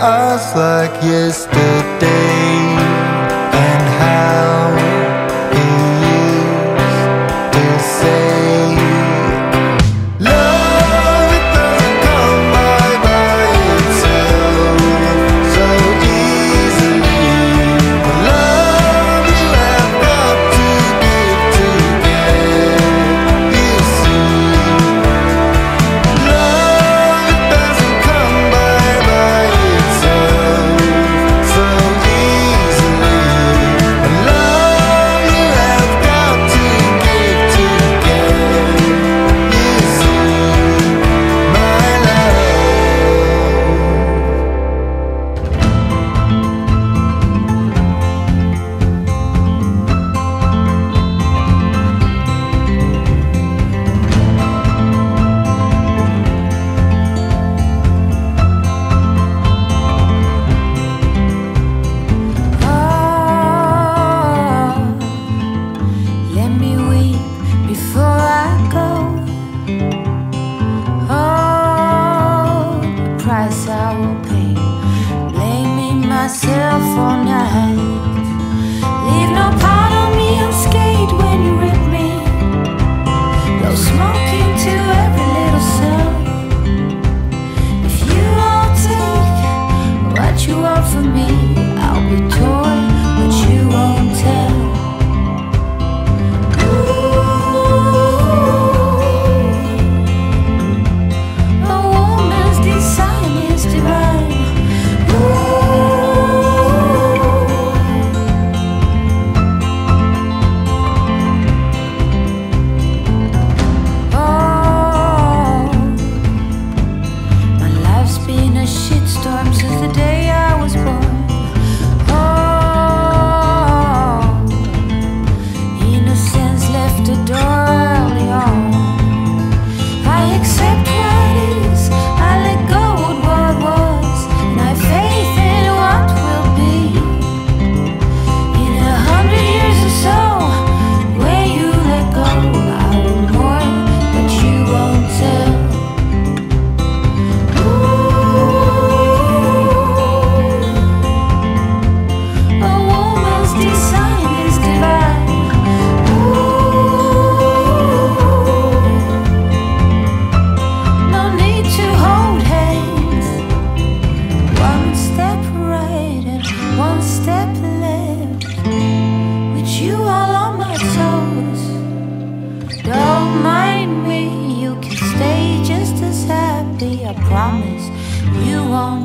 us like yesterday. Myself all night. You won't.